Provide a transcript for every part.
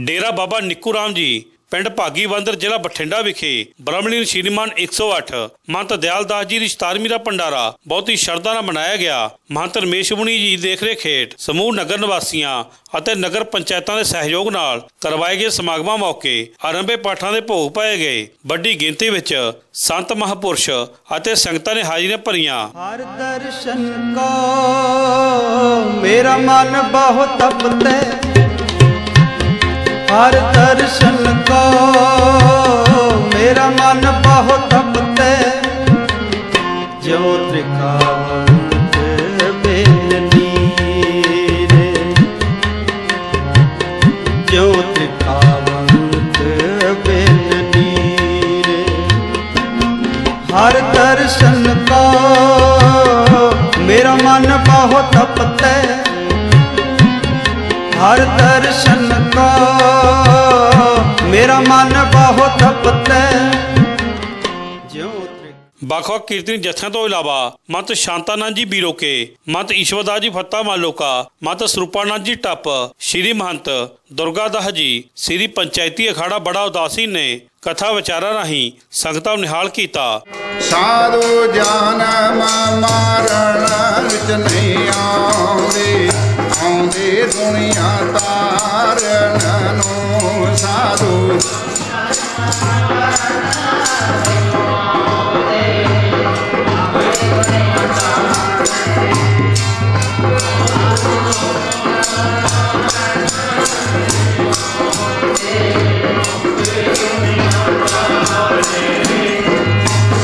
ਡੇਰਾ ਬਾਬਾ ਨਿੱਕੂ ਰਾਮ ਜੀ, ਪਿੰਡ ਭਾਗੀਵੰਦਰ ਜ਼ਿਲ੍ਹਾ ਬਠਿੰਡਾ ਵਿਖੇ ਬ੍ਰਹਮਲੀਨ ਸ਼੍ਰੀਮਾਨ 108 ਮਹੰਤ ਦਿਆਲਦਾਸ ਜੀ ਦੀ 17ਵੀਂ ਦਾ ਭੰਡਾਰਾ ਬਹੁਤ ਹੀ ਸ਼ਰਧਾ ਨਾਲ ਮਨਾਇਆ ਗਿਆ। ਮਹੰਤ ਰਮੇਸ਼ ਮੁਨੀ ਜੀ ਦੇਖ ਹੇਠ ਸਮੂਹ ਨਗਰ ਨਿਵਾਸੀਆਂ ਅਤੇ ਨਗਰ ਪੰਚਾਇਤਾਂ ਦੇ ਸਹਿਯੋਗ ਨਾਲ ਕਰਵਾਏ ਗਏ ਸਮਾਗਮਾਂ ਮੌਕੇ ਆਰੰਭੇ ਪਾਠਾਂ ਦੇ ਭੋਗ ਪਾਏ ਗਏ। ਵੱਡੀ ਗਿਣਤੀ ਵਿੱਚ ਸੰਤ ਮਹਾਪੁਰਸ਼ ਅਤੇ ਸੰਗਤਾਂ ਨੇ ਹਾਜ਼ਰੀਆਂ ਭਰੀਆਂ। ਹਰ ਦਰਸ਼ਨ ਕੋ, ਮੇਰਾ ਮਨ ਬਹੁ ਤਪਤੇ। ਹਰ ਦਰਸ਼ਨ ਕੋ। ਮੇਰਾ ਮਨ ਬਹੁ ਤਪਤੇ ਜੋ ਤ੍ਰਿਖਾਵੰਤ ਬੇਲ ਨੀਰੇ। ਜੋ ਤ੍ਰਿਖਾਵੰਤ ਬਿਨ ਨੀਰੇ। ਹਰ ਦਰਸ਼ਨ ਕੋ। ਮੇਰਾ ਮਨ ਬਹੁ ਤਪਤੇ ਹਰ ਦਰਸ਼ਨ ਕੋ। ਮੇਰਾ ਮਨ ਬਹੁ ਤਪਤੇ ਜਿਉ ਤ੍ਰਿ ਵੱਖ-ਵੱਖ ਕੀਰਤਨੀ ਜਥਿਆਂ ਤੋਂ ਇਲਾਵਾ ਮਤ ਸ਼ਾਂਤਾਨੰਦ ਜੀ ਬੀਰੋਕੇ ਮਤ ਈਸ਼ਵਰਦਾਸ ਜੀ ਫੱਤਾ ਮਾਲੋਕਾ ਮਤ ਸਰੂਪਾਨੰਦ ਜੀ ਟੱਪ। ਸ਼੍ਰੀ ਮਹੰਤ ਦੁਰਗਾਦਾਸ ਜੀ ਸ੍ਰੀ ਪੰਚਾਇਤੀ ਅਖਾੜਾ ਬੜਾ ਉਦਾਸੀ ਨੇ ਕਥਾ ਵਿਚਾਰਾਂ ਰਾਹੀਂ ਸੰਗਤਾਂ ਨੂੰ ਨਿਹਾਲ ਕੀਤਾ। ਸਾਧੂ ਜਨਮ ਮਾਰਨ ਵਿੱਚ ਨਹੀਂ ਆਉਂਦੇ ਆਉਂਦੇ ਦੁਨੀਆ ਤਾਰਨ ਨੂੰ। ਸਾਧੂ।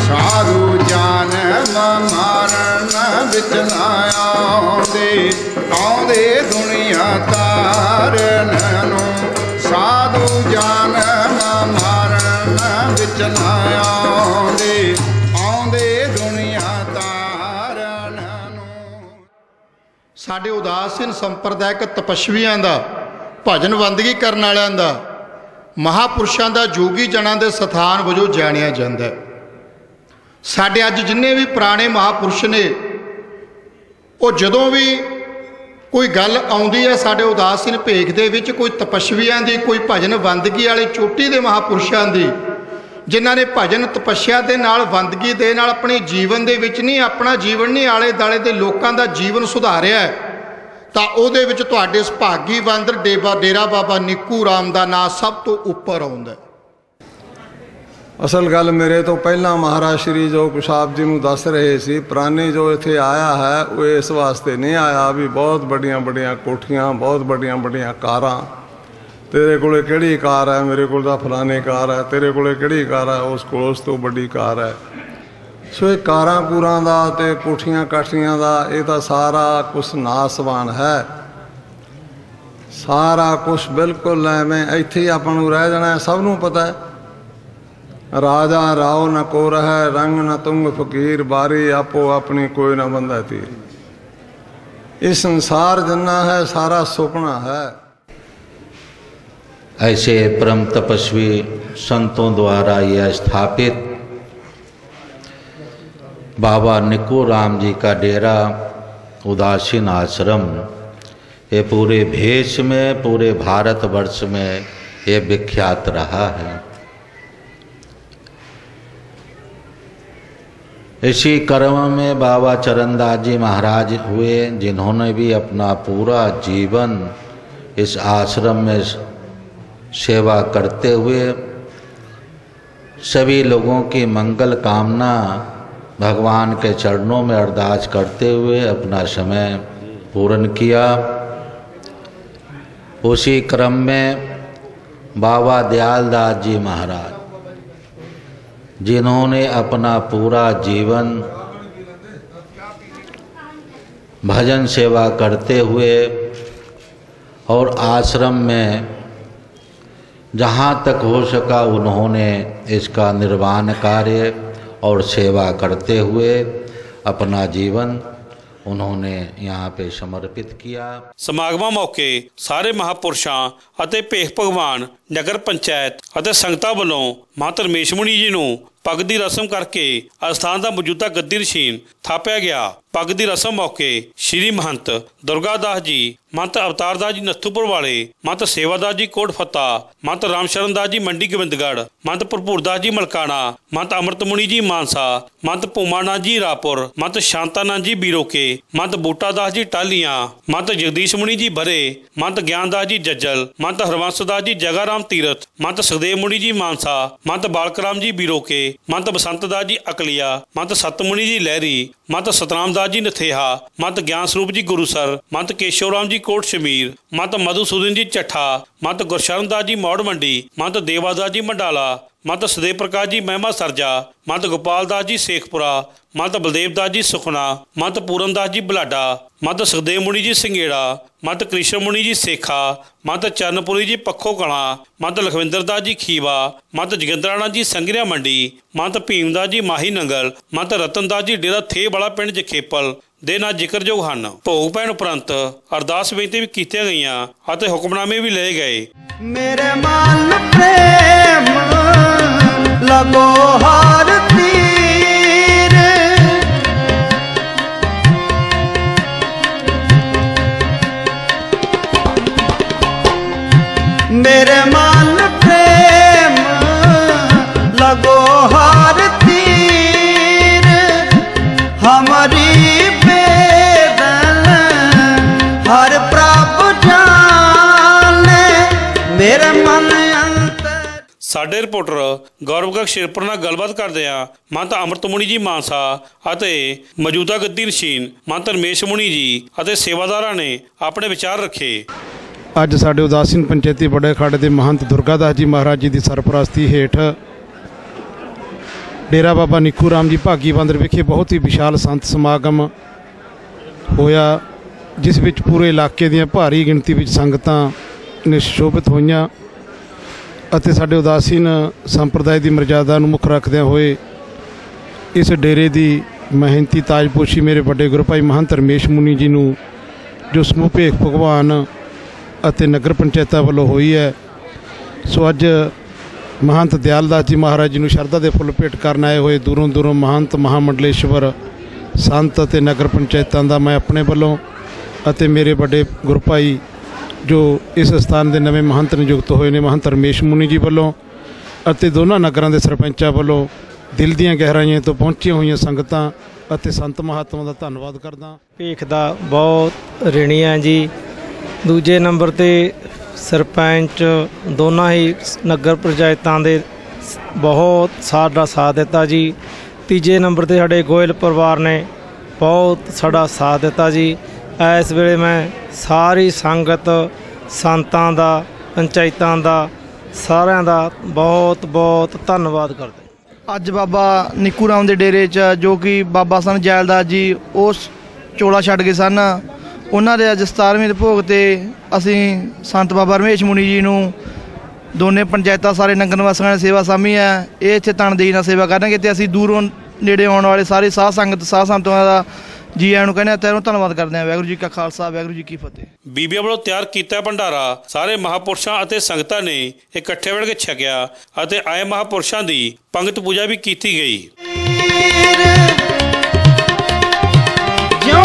ਸਾਧੂ ਜਨਮ ਮਾਰਨ ਵਿੱਚ ਨਾ ਆਉਂਦੇ ਆਉਂਦੇ ਦੁਨੀਆ ਤਾਰਨ ਨੂੰ। ਸਾਧੂ ਜਨਮ ਮਾਰਨ, ਵਿੱਚ ਨਾ ਆਉਂਦੇ ਆਉਂਦੇ ਦੁਨੀਆ ਤਾਰਨ ਨੂੰ ਸਾਡੇ ਉਦਾਸੀਨ ਸੰਪਰਦਾਇਕ ਤਪਸ਼ਵੀਆਂ ਦਾ, ਭਜਨ ਬੰਦਗੀ ਕਰਨ ਵਾਲਿਆਂ ਦਾ, ਮਹਾਪੁਰਸ਼ਾਂ ਦਾ ਜੋਗੀ ਜਨਾਂ ਦੇ ਸਥਾਨ ਵਜੋਂ ਜਾਣਿਆ ਜਾਂਦਾ ਹੈ। ਸਾਡੇ ਅੱਜ ਜਿੰਨੇ ਵੀ ਪੁਰਾਣੇ ਮਹਾਪੁਰਸ਼ ਨੇ, ਉਹ ਜਦੋਂ ਵੀ ਕੋਈ ਗੱਲ ਆਉਂਦੀ ਹੈ, ਸਾਡੇ ਉਦਾਸੀਨ ਭੇਖ ਦੇ ਵਿੱਚ ਕੋਈ ਤਪਸ਼ਵੀਆਂ ਦੀ, ਕੋਈ ਭਜਨ ਬੰਦਗੀ ਵਾਲੇ ਚੋਟੀ ਦੇ ਮਹਾਪੁਰਸ਼ਾਂ ਦੀ, ਜਿਨ੍ਹਾਂ ਨੇ ਭਜਨ ਤਪੱਸਿਆ ਦੇ ਨਾਲ ਬੰਦਗੀ ਦੇ ਨਾਲ ਆਪਣੇ ਜੀਵਨ ਦੇ ਵਿੱਚ ਨਹੀਂ, ਆਪਣਾ ਜੀਵਨ ਨਹੀਂ ਆਲੇ ਦਾਲੇ ਦੇ ਲੋਕਾਂ ਦਾ ਜੀਵਨ ਸੁਧਾਰਿਆ ਤਾਂ ਉਹਦੇ ਵਿੱਚ ਤੁਹਾਡੇ ਸੁਭਾਗੀ ਭਾਗੀ ਡੇਬਾ, ਡੇਰਾ ਬਾਬਾ ਨਿੱਕੂ ਰਾਮ ਦਾ ਨਾਂ ਸਭ ਤੋਂ ਉੱਪਰ ਆਉਂਦਾ ਹੈ। ਅਸਲ ਗੱਲ ਮੇਰੇ ਤੋਂ ਪਹਿਲਾਂ ਮਹਾਰਾਜ ਸ਼੍ਰੀ ਜੋ ਕੁਸ਼ਾਬ ਜੀ ਨੂੰ ਦੱਸ ਰਹੇ ਸੀ ਪ੍ਰਾਨੀ ਜੋ ਇੱਥੇ ਆਇਆ ਹੈ, ਉਹ ਇਸ ਵਾਸਤੇ ਨਹੀਂ ਆਇਆ ਵੀ ਬਹੁਤ ਵੱਡੀਆਂ ਵੱਡੀਆਂ ਕੋਠੀਆਂ, ਬਹੁਤ ਵੱਡੀਆਂ ਵੱਡੀਆਂ ਕਾਰਾਂ। ਤੇਰੇ ਕੋਲੇ ਕਿਹੜੀ ਕਾਰ ਹੈ? ਮੇਰੇ ਕੋਲ ਤਾਂ ਫਲਾਣੇ ਕਾਰ ਹੈ। ਤੇਰੇ ਕੋਲੇ ਕਿਹੜੀ ਕਾਰ ਹੈ? ਉਸ ਕੋਲ ਉਸ ਤੋਂ ਵੱਡੀ ਕਾਰ ਹੈ। ਸੋ ਇਹ ਕਾਰਾਂ ਕੂਰਾਂ ਦਾ ਤੇ ਕੋਠੀਆਂ ਕਾਠੀਆਂ ਦਾ, ਇਹ ਤਾਂ ਸਾਰਾ ਕੁਛ ਨਾਸਵਾਨ ਹੈ। ਸਾਰਾ ਕੁਛ ਬਿਲਕੁਲ ਐਵੇਂ ਇੱਥੇ ਹੀ ਆਪਾਂ ਨੂੰ ਰਹਿ ਜਾਣਾ ਸਭ ਨੂੰ ਪਤਾ ਹੈ राजा राव न को रह रंग न तुंग फकीर, बारी आपो अपनी कोई न बंदा तीर। ये संसार जन्ना है, सारा सुपना है। ऐसे परम तपस्वी संतों द्वारा यह स्थापित बाबा निको राम जी का डेरा, उदासीन आश्रम, ये पूरे भेष में, पूरे भारतवर्ष में ये विख्यात रहा है। इसी कर्म में बाबा चरणदास जी महाराज हुए, जिन्होंने भी अपना पूरा जीवन इस आश्रम में सेवा करते हुए सभी लोगों की मंगल कामना भगवान के चरणों में अरदास करते हुए अपना समय पूर्ण किया। उसी क्रम में बाबा दयालदास जी महाराज जिन्होंने अपना पूरा जीवन भजन सेवा करते हुए और आश्रम में जहाँ तक हो सका उन्होंने इसका निर्वाण कार्य और सेवा करते हुए अपना जीवन ਉਨ੍ਹਾਂ ਯਹਾਂ ਪੇ ਸਮਰਪਿਤ ਕੀਆ ਸਮਾਗਮਾਂ ਮੌਕੇ ਸਾਰੇ ਮਹਾਪੁਰਸ਼ਾਂ ਅਤੇ ਭੇਖ ਭਗਵਾਨ, ਨਗਰ ਪੰਚਾਇਤ ਅਤੇ ਸੰਗਤਾਂ ਵੱਲੋਂ ਮਾਤਰ ਮੇਸ਼ਮਣੀ ਜੀ ਨੂੰ ਪੱਗ ਦੀ ਰਸਮ ਕਰਕੇ ਅਸਥਾਨ ਦਾ ਮੌਜੂਦਾ ਗੱਦੀ ਨਸ਼ੀਨ ਥਾਪਿਆ ਗਿਆ। ਪੱਗ ਦੀ ਰਸਮ ਮੌਕੇ ਸ਼੍ਰੀ ਮਹੰਤ ਦੁਰਗਾਦਾਸ ਜੀ, ਮਹੰਤ ਅਵਤਾਰ ਦਾਸ ਜੀ ਨੱਥੂਪੁਰ ਵਾਲੇ, ਮਹੰਤ ਸੇਵਾਦਾਸ ਜੀ ਕੋਟ ਫੱਤਾ, ਮਹੰਤ ਰਾਮਸ਼ਰਨ ਦਾਸ ਜੀ ਮੰਡੀ ਗੋਬਿੰਦਗੜ੍ਹ, ਮਹੰਤ ਭਰਪੂਰਦਾਸ ਜੀ ਮਲਕਾਣਾ, ਮਹੰਤ ਅੰਮ੍ਰਿਤਮੁਨੀ ਜੀ ਮਾਨਸਾ, ਮਹੰਤ ਭੂਮਾਨਾਥ ਜੀ ਰਾਪੁਰ, ਮਹੰਤ ਸ਼ਾਂਤਾਨੰਦ ਜੀ ਬੀਰੋਕੇ, ਮਹੰਤ ਬੂਟਾ ਦਾਸ ਜੀ ਟਾਲੀਆਂ ਮਹੰਤ ਜਗਦੀਸ਼ ਮੁਨੀ ਜੀ ਭਰੇ, ਮਹੰਤ ਗਿਆਨਦਾਸ ਜੀ ਜੱਜਲ, ਮਹੰਤ ਹਰਵੰਸ ਦਾਸ ਜੀ ਜਗਾਰਾਮ ਤੀਰਥ, ਮਹੰਤ ਸੁਖਦੇਵ ਮੁਨੀ ਜੀ ਮਾਨਸਾ, ਮਹੰਤ ਬਾਲਕਰਾਮ ਜੀ ਬੀਰੋਕੇ, ਮਹੰਤ ਬਸੰਤ ਦਾਸ ਜੀ ਅਕਲੀਆ, ਮਹੰਤ ਸਤਮੁਨੀ ਜੀ ਲਹਿਰੀ, ਮਹੰਤ ਸਤਨਾਮ ਦਾਸ ਜੀ ਨਥੇਹਾ, ਮਤ ਗਿਆਨ ਸਰੂਪ ਜੀ ਗੁਰੂਸਰ ਮਹੰਤ ਕੇਸ਼ਵਰਾਮ ਜੀ ਕੋਟ ਸ਼ਮੀਰ ਮਹੰਤ ਮਧੂਸੂਦਨ ਜੀ ਚੱਠਾ, ਮਤ ਗੁਰਸ਼ਰਨ ਦਾਸ ਜੀ ਮੌੜ ਮੰਡੀ ਮਹੰਤ ਦੇਵਾਦਾਸ ਜੀ ਮੰਡਾਲਾ ਮਤ ਸਦੇਵ ਪ੍ਰਕਾਸ਼ ਜੀ, ਮਹਿਮਾ ਸਰਜਾ ਮਹੰਤ ਗੋਪਾਲ ਦਾਸ ਜੀ, ਸੇਖਪੁਰਾ ਮਹੰਤ ਬਲਦੇਵ ਦਾਸ ਜੀ, ਸੁਖਨਾ ਮਤ ਪੂਰਨ ਦਾਸ ਜੀ, ਬਲਾਡਾ ਮਹੰਤ ਸੁਖਦੇਵ ਮੁਨੀ ਜੀ ਸਿੰਘੇੜਾ ਮਹੰਤ ਕ੍ਰਿਸ਼ਨ ਮੁਨੀ ਜੀ, ਸੇਖਾ ਮਹੰਤ ਚਰਨਪੁਰੀ ਜੀ, ਪੱਖੋ ਕਲਾਂ ਮਹੰਤ ਲਖਵਿੰਦਰ ਦਾਸ ਜੀ, ਖੀਵਾ ਮਹੰਤ ਜਗਿੰਦਰਾਣਾ ਜੀ, ਸੰਗਰਿਆ ਮੰਡੀ ਮਾਤ ਭੀਮ ਦਾਸ ਜੀ, ਮਾਹੀ ਨੰਗਲ ਮਾਤ ਰਤਨ ਦਾਸ ਜੀ, ਡੇਰਾ ਥੇ ਵਾਲਾ ਪਿੰਡ ਜਖੇਪਲ, ਦੇ ਨਾਲ ਜ਼ਿਕਰਯੋਗ ਹਨ। ਭੋਗ ਪੈਣ ਉਪਰੰਤ ਅਰਦਾਸ ਬੇਨਤੀ ਵੀ ਕੀਤੀਆਂ ਗਈਆਂ ਅਤੇ ਹੁਕਮਨਾਮੇ ਵੀ ਲਏ ਗਏ। ਮੇਰੇ ਮਨ ਪ੍ਰੇਮ ਲਗੋ ਹਾਰ ਤੀਰ ਮੇਰੇ ਮਨ ਪ੍ਰੇਮ ਲਗੋ ਹਾਰ ਤੀਰ ਹਮਾਰੀ ਬੇਦਨ ਹਰ ਪ੍ਰਭ ਜਾਣੇ, ਮੇਰੇ ਮਨ ਸਾਡੇ ਰਿਪੋਰਟਰ ਗੌਰਵ ਸ਼ੇਰਪੁਰ ਨਾਲ ਗੱਲਬਾਤ ਕਰਦੇ ਆ ਮਹੰਤ ਅੰਮ੍ਰਿਤਮੁਨੀ ਜੀ ਮਾਨਸਾ ਅਤੇ ਮੌਜੂਦਾ ਗੱਦੀ ਨਸ਼ੀਨ ਮਹੰਤ ਰਮੇਸ਼ ਮੁਨੀ ਜੀ ਅਤੇ ਸੇਵਾਦਾਰਾਂ ਨੇ ਆਪਣੇ ਵਿਚਾਰ ਰੱਖੇ। ਅੱਜ ਸਾਡੇ ਉਦਾਸੀਨ ਪੰਚਾਇਤੀ ਬੜੇ ਖੜੇ ਦੇ ਮਹੰਤ ਦੁਰਗਾਦਾਸ ਜੀ ਮਹਾਰਾਜ ਜੀ ਦੀ ਸਰਪ੍ਰਸਤੀ ਹੇਠ ਡੇਰਾ ਬਾਬਾ ਨਿੱਕੂ ਰਾਮ ਜੀ ਭਾਗੀ ਬੰਦਰ ਵਿਖੇ ਬਹੁਤ ਹੀ ਵਿਸ਼ਾਲ ਸੰਤ ਸਮਾਗਮ ਹੋਇਆ, ਜਿਸ ਵਿੱਚ ਪੂਰੇ ਇਲਾਕੇ ਦੀਆਂ ਭਾਰੀ ਗਿਣਤੀ ਵਿੱਚ ਸੰਗਤਾਂ ਨਿਸ਼ੋਭਿਤ ਹੋਈਆਂ। ਅਤੇ ਸਾਡੇ ਉਦਾਸੀਨ ਸੰਪਰਦਾਇ ਦੀ ਮਰਜ਼ਾਦਾ ਨੂੰ ਮੁੱਖ ਰੱਖਦਿਆਂ ਹੋਏ ਇਸ ਡੇਰੇ ਦੀ ਮਹਿੰਤੀ ਤਾਜਪੋਸ਼ੀ ਮੇਰੇ ਵੱਡੇ ਗੁਰੂ ਭਾਈ ਮਹੰਤ ਰਮੇਸ਼ ਮੁਨੀ ਜੀ ਨੂੰ, ਜੋ ਸਮੂਹ ਭੇਖ ਭਗਵਾਨ ਅਤੇ ਨਗਰ ਪੰਚਾਇਤਾਂ ਵੱਲੋਂ ਹੋਈ ਹੈ, ਸੋ ਅੱਜ ਮਹੰਤ ਦਿਆਲਦਾਸ ਜੀ ਮਹਾਰਾਜ ਜੀ ਨੂੰ ਸ਼ਰਧਾ ਦੇ ਫੁੱਲ ਭੇਟ ਕਰਨ ਆਏ ਹੋਏ ਦੂਰੋਂ ਦੂਰੋਂ ਮਹੰਤ ਮਹਾਮੰਡਲੇਸ਼ਵਰ, ਸੰਤ ਅਤੇ ਨਗਰ ਪੰਚਾਇਤਾਂ ਦਾ ਮੈਂ ਆਪਣੇ ਵੱਲੋਂ ਅਤੇ ਮੇਰੇ ਵੱਡੇ ਗੁਰਪਾਈ ਜੋ ਇਸ ਸਥਾਨ ਦੇ ਨਵੇਂ ਮਹੰਤ ਨਿਯੁਕਤ ਹੋਏ ਨੇ, ਮਹੰਤ ਰਮੇਸ਼ ਮੁਨੀ ਜੀ ਵੱਲੋਂ ਅਤੇ ਦੋਨਾਂ ਨਗਰਾਂ ਦੇ ਸਰਪੰਚਾਂ ਵੱਲੋਂ ਦਿਲ ਦੀਆਂ ਗਹਿਰਾਈਆਂ ਤੋਂ ਪਹੁੰਚੀਆਂ ਹੋਈਆਂ ਸੰਗਤਾਂ ਅਤੇ ਸੰਤ ਮਹਾਤਮਾ ਦਾ ਧੰਨਵਾਦ ਕਰਦਾ ਭੀਖ ਦਾ ਬਹੁਤ ਰਿਣੀ ਹੈ ਜੀ। ਦੂਜੇ ਨੰਬਰ ਤੇ ਸਰਪੰਚ ਦੋਨਾਂ ਹੀ ਨਗਰ ਪੰਚਾਇਤਾਂ ਦੇ ਸ- ਬਹੁਤ ਸਾਡਾ ਸਾਥ ਦਿੱਤਾ ਜੀ। ਤੀਜੇ ਨੰਬਰ ਤੇ ਸਾਡੇ ਗੋਇਲ ਪਰਿਵਾਰ ਨੇ ਬਹੁਤ ਸਾਡਾ ਸਾਥ ਦਿੱਤਾ ਜੀ। ਇਸ ਵੇਲੇ ਮੈਂ ਸਾਰੀ ਸੰਗਤ ਸੰਤਾਂ ਦਾ, ਪੰਚਾਇਤਾਂ ਦਾ, ਸਾਰਿਆਂ ਦਾ ਬਹੁਤ ਬਹੁਤ ਧੰਨਵਾਦ ਕਰਦਾ ਅੱਜ ਬਾਬਾ ਨਿੱਕੂ ਰਾਮ ਦੇ ਡੇਰੇ 'ਚ ਜੋ ਕਿ ਬਾਬਾ ਸਨ ਜੈਲਦਾਸ ਜੀ ਉਸ ਚੋਲਾ ਛੱਡ ਗਏ ਸਨ, ਉਹਨਾਂ ਦੇ ਅੱਜ 17ਵੇਂ ਦੇ ਭੋਗ ਤੇ ਅਸੀਂ ਸੰਤ ਬਾਬਾ ਰਮੇਸ਼ ਮੁਨੀ ਜੀ ਨੂੰ ਦੋਨੇ ਪੰਚਾਇਤਾਂ ਸਾਰੇ ਨਗਰ ਨਿਵਾਸੀਆਂ ਨੇ ਸੇਵਾ ਸਾਂਭੀ ਹੈ, ਇਹ ਇੱਥੇ ਤਨਦੇਹੀ ਨਾਲ ਸੇਵਾ ਕਰਨਗੇ ਤੇ ਅਸੀਂ ਦੂਰੋਂ ਨੇੜੇ ਆਉਣ ਵਾਲੇ ਸਾਰੇ ਸਾਧ ਸੰਗਤ, ਸਾਧ ਸੰਤਾਂ ਦਾ ਜੀ ਆਇਆਂ ਨੂੰ ਕਹਿੰਦੇ ਆ ਤੈਨੂੰ ਧੰਨਵਾਦ ਕਰਦੇ ਆ ਵਾਹਿਗੁਰੂ ਜੀ ਕਾ ਖਾਲਸਾ ਵਾਹਿਗੁਰੂ ਜੀ ਕੀ ਫਤਿਹ। ਬੀਬੀਆਂ ਵੱਲੋਂ ਤਿਆਰ ਕੀਤਾ ਭੰਡਾਰਾ ਸਾਰੇ ਮਹਾਪੁਰਸ਼ਾਂ ਅਤੇ ਸੰਗਤਾਂ ਨੇ ਇਕੱਠੇ ਮਿਲ ਕੇ ਛਕਿਆ ਅਤੇ ਆਏ ਮਹਾਪੁਰਸ਼ਾਂ ਦੀ ਪੰਗਤ ਪੂਜਾ ਵੀ ਕੀਤੀ ਗਈ। ਜਿਉ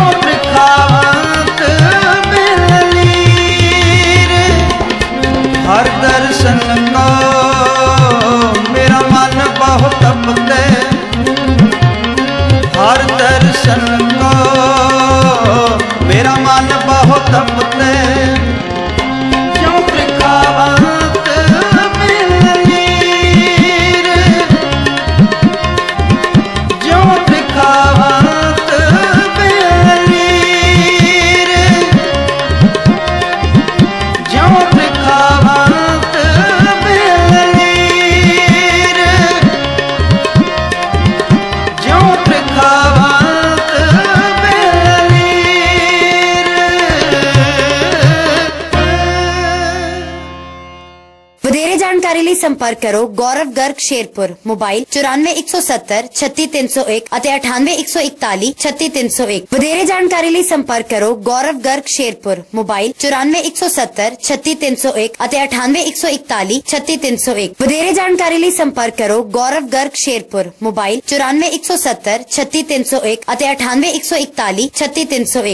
संपर्क करो गौरव गर्ग शेरपुर, मोबाइल चौरानवे एक सौ सत्तर, छत्तीस तीन सौ एक अठानवे एक सौ इकतालीस, छत्तीस तीन सौ एक। वधेरे जानकारी लिए संपर्क करो गौरव गर्ग शेरपुर, मोबाइल चौरानवे एक सौ सत्तर, छत्तीस तीन सौ एक अठानवे एक सौ इकतालीस, छत्तीस तीन सौ एक। वधेरे जानकारी लिए संपर्क करो गौरव गर्ग शेरपुर, मोबाइल चौरानवे एक सौ सत्तर, छत्तीस तीन सौ एक अठानवे एक सौ इकतालीस, छत्तीस तीन सौ एक।